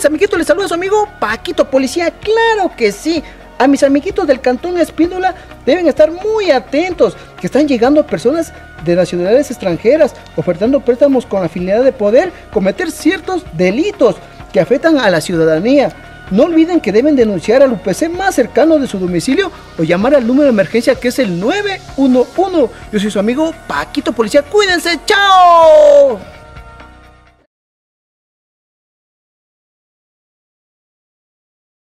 mis amiguitos? Les saluda su amigo Paquito Policía. Claro que sí. A mis amiguitos del Cantón Espíndola deben estar muy atentos, que están llegando personas de nacionalidades extranjeras, ofertando préstamos con la finalidad de poder cometer ciertos delitos que afectan a la ciudadanía. No olviden que deben denunciar al UPC más cercano de su domicilio o llamar al número de emergencia que es el 911. Yo soy su amigo Paquito Policía. Cuídense, chao.